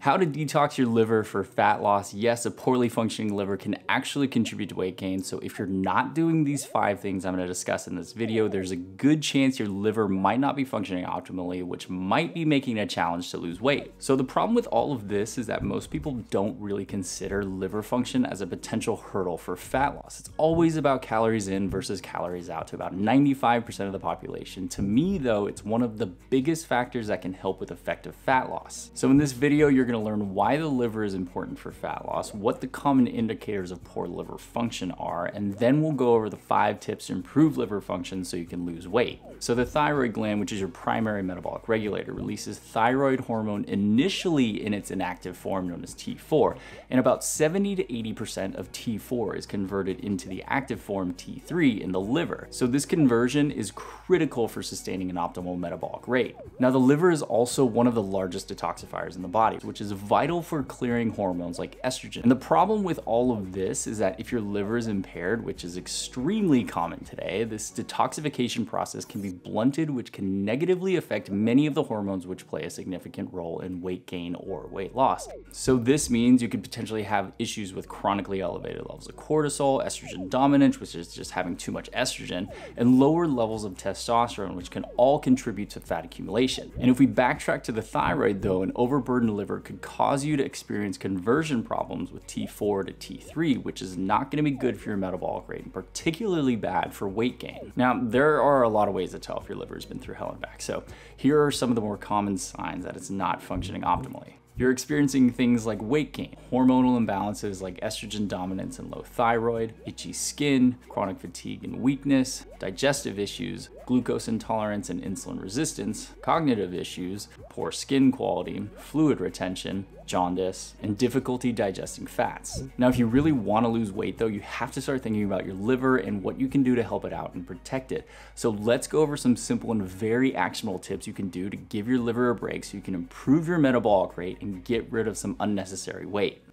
How to detox your liver for fat loss. Yes, a poorly functioning liver can actually contribute to weight gain. So if you're not doing these five things I'm gonna discuss in this video, there's a good chance your liver might not be functioning optimally, which might be making it a challenge to lose weight. So the problem with all of this is that most people don't really consider liver function as a potential hurdle for fat loss. It's always about calories in versus calories out to about 95% of the population. To me though, it's one of the biggest factors that can help with effective fat loss. So in this video, you're gonna learn why the liver is important for fat loss, what the common indicators of poor liver function are, and then we'll go over the five tips to improve liver function so you can lose weight. So the thyroid gland, which is your primary metabolic regulator, releases thyroid hormone initially in its inactive form known as T4, and about 70 to 80% of T4 is converted into the active form T3 in the liver. So this conversion is critical for sustaining an optimal metabolic rate. Now the liver is also one of the largest detoxifiers in the body, which is vital for clearing hormones like estrogen. And the problem with all of this is that if your liver is impaired, which is extremely common today, this detoxification process can be blunted, which can negatively affect many of the hormones which play a significant role in weight gain or weight loss. So this means you could potentially have issues with chronically elevated levels of cortisol, estrogen dominance, which is just having too much estrogen, and lower levels of testosterone, which can all contribute to fat accumulation. And if we backtrack to the thyroid though, an overburdened liver could cause you to experience conversion problems with T4 to T3, which is not gonna be good for your metabolic rate and particularly bad for weight gain. Now, there are a lot of ways to tell if your liver has been through hell and back. So here are some of the more common signs that it's not functioning optimally. You're experiencing things like weight gain, hormonal imbalances like estrogen dominance and low thyroid, itchy skin, chronic fatigue and weakness, digestive issues, glucose intolerance and insulin resistance, cognitive issues, poor skin quality, fluid retention, jaundice, and difficulty digesting fats. Now, if you really want to lose weight though, you have to start thinking about your liver and what you can do to help it out and protect it. So let's go over some simple and very actionable tips you can do to give your liver a break so you can improve your metabolic rate and get rid of some unnecessary weight.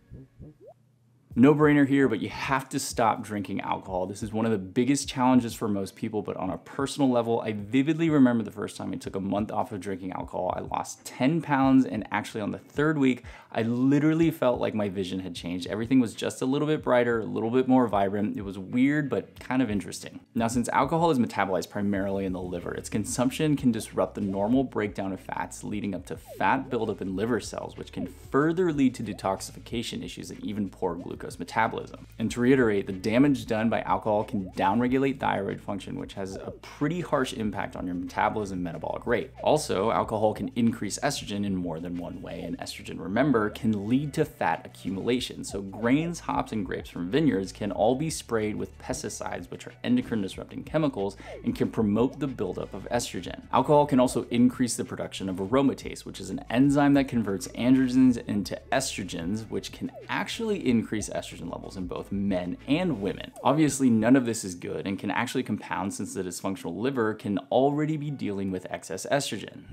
No brainer here, but you have to stop drinking alcohol. This is one of the biggest challenges for most people, but on a personal level, I vividly remember the first time I took a month off of drinking alcohol. I lost 10 pounds, and actually on the third week, I literally felt like my vision had changed. Everything was just a little bit brighter, a little bit more vibrant. It was weird, but kind of interesting. Now, since alcohol is metabolized primarily in the liver, its consumption can disrupt the normal breakdown of fats, leading up to fat buildup in liver cells, which can further lead to detoxification issues and even poor glucose glucose metabolism. And to reiterate, the damage done by alcohol can downregulate thyroid function, which has a pretty harsh impact on your metabolism metabolic rate. Also, alcohol can increase estrogen in more than one way, and estrogen, remember, can lead to fat accumulation. So grains, hops, and grapes from vineyards can all be sprayed with pesticides, which are endocrine disrupting chemicals and can promote the buildup of estrogen. Alcohol can also increase the production of aromatase, which is an enzyme that converts androgens into estrogens, which can actually increase estrogen levels in both men and women. Obviously, none of this is good and can actually compound since the dysfunctional liver can already be dealing with excess estrogen.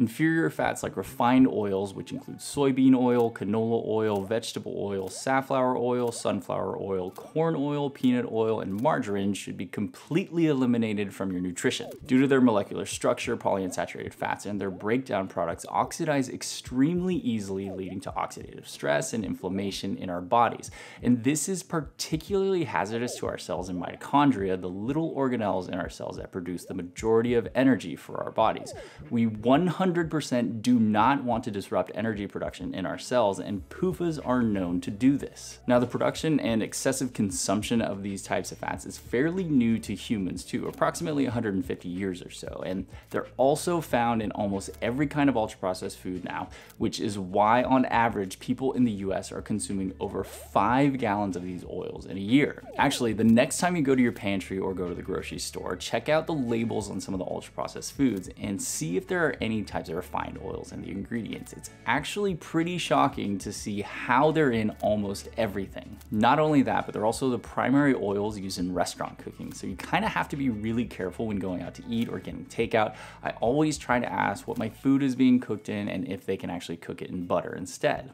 Inferior fats like refined oils, which include soybean oil, canola oil, vegetable oil, safflower oil, sunflower oil, corn oil, peanut oil, and margarine should be completely eliminated from your nutrition. Due to their molecular structure, polyunsaturated fats and their breakdown products oxidize extremely easily, leading to oxidative stress and inflammation in our bodies. And this is particularly hazardous to our cells and mitochondria, the little organelles in our cells that produce the majority of energy for our bodies. We 100 100% do not want to disrupt energy production in our cells, and PUFAs are known to do this. Now, the production and excessive consumption of these types of fats is fairly new to humans too, approximately 150 years or so, and they're also found in almost every kind of ultra-processed food now, which is why on average, people in the US are consuming over five gallons of these oils in a year. Actually, the next time you go to your pantry or go to the grocery store, check out the labels on some of the ultra-processed foods and see if there are any types types of refined oils in the ingredients. It's actually pretty shocking to see how they're in almost everything. Not only that, but they're also the primary oils used in restaurant cooking. So you kind of have to be really careful when going out to eat or getting takeout. I always try to ask what my food is being cooked in and if they can actually cook it in butter instead.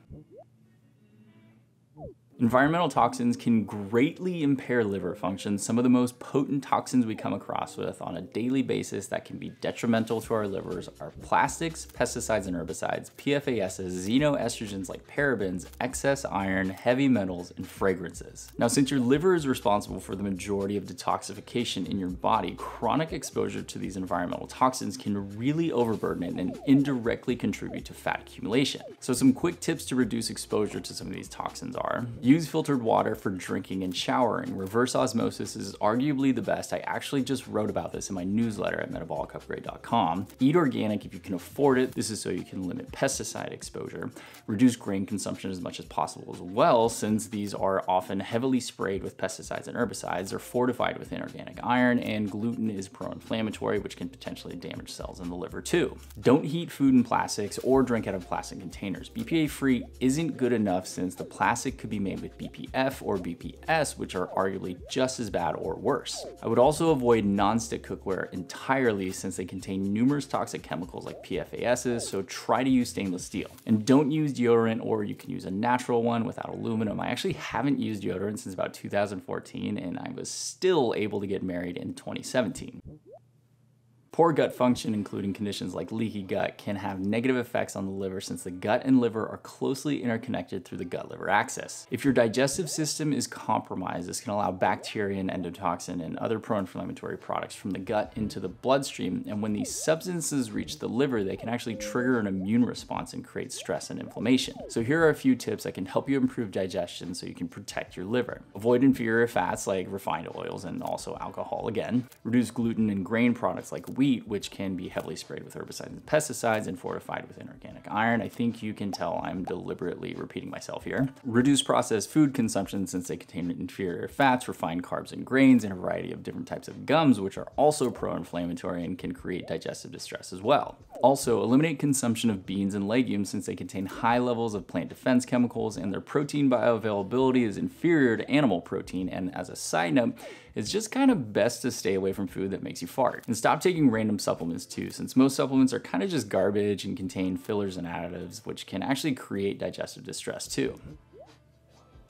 Environmental toxins can greatly impair liver function. Some of the most potent toxins we come across with on a daily basis that can be detrimental to our livers are plastics, pesticides and herbicides, PFASs, xenoestrogens like parabens, excess iron, heavy metals, and fragrances. Now, since your liver is responsible for the majority of detoxification in your body, chronic exposure to these environmental toxins can really overburden it and indirectly contribute to fat accumulation. So some quick tips to reduce exposure to some of these toxins are Use filtered water for drinking and showering. Reverse osmosis is arguably the best. I actually just wrote about this in my newsletter at metabolicupgrade.com. Eat organic if you can afford it. This is so you can limit pesticide exposure. Reduce grain consumption as much as possible as well, since these are often heavily sprayed with pesticides and herbicides. They're fortified with inorganic iron, and gluten is pro-inflammatory, which can potentially damage cells in the liver too. Don't heat food in plastics or drink out of plastic containers. BPA-free isn't good enough since the plastic could be made with BPF or BPS, which are arguably just as bad or worse. I would also avoid non-stick cookware entirely since they contain numerous toxic chemicals like PFASs, so try to use stainless steel. And don't use deodorant or you can use a natural one without aluminum. I actually haven't used deodorant since about 2014 and I was still able to get married in 2017. Poor gut function, including conditions like leaky gut, can have negative effects on the liver since the gut and liver are closely interconnected through the gut-liver axis. If your digestive system is compromised, this can allow bacteria and endotoxin and other pro-inflammatory products from the gut into the bloodstream, and when these substances reach the liver, they can actually trigger an immune response and create stress and inflammation. So here are a few tips that can help you improve digestion so you can protect your liver. Avoid inferior fats like refined oils and also alcohol again. Reduce gluten and grain products like wheat wheat, which can be heavily sprayed with herbicides and pesticides and fortified with inorganic iron. I think you can tell I'm deliberately repeating myself here. Reduce processed food consumption since they contain inferior fats, refined carbs and grains, and a variety of different types of gums, which are also pro-inflammatory and can create digestive distress as well. Also, eliminate consumption of beans and legumes since they contain high levels of plant defense chemicals and their protein bioavailability is inferior to animal protein. And as a side note, it's just kind of best to stay away from food that makes you fart. And stop taking random supplements too, since most supplements are kind of just garbage and contain fillers and additives, which can actually create digestive distress too.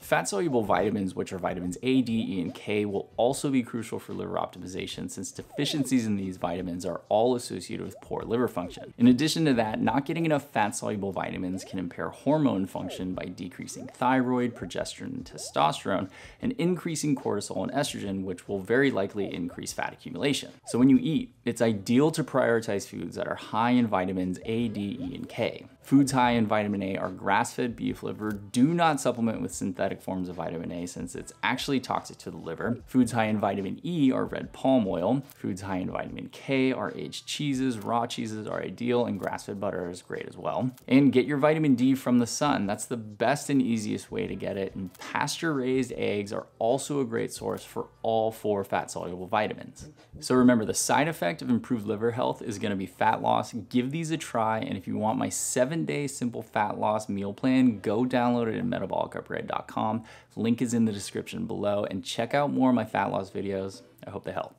Fat-soluble vitamins, which are vitamins A, D, E, and K, will also be crucial for liver optimization since deficiencies in these vitamins are all associated with poor liver function. In addition to that, not getting enough fat-soluble vitamins can impair hormone function by decreasing thyroid, progesterone, and testosterone, and increasing cortisol and estrogen, which will very likely increase fat accumulation. So when you eat, it's ideal to prioritize foods that are high in vitamins A, D, E, and K. Foods high in vitamin A are grass-fed beef liver. Do not supplement with synthetic forms of vitamin A since it's actually toxic to the liver. Foods high in vitamin E are red palm oil. Foods high in vitamin K are aged cheeses. Raw cheeses are ideal and grass-fed butter is great as well. And get your vitamin D from the sun. That's the best and easiest way to get it. And pasture-raised eggs are also a great source for all four fat-soluble vitamins. So remember, the side effect of improved liver health is gonna be fat loss. Give these a try. And if you want my seven seven day simple fat loss meal plan, go download it at metabolicupgrade.com. Link is in the description below and check out more of my fat loss videos. I hope they help.